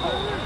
好了。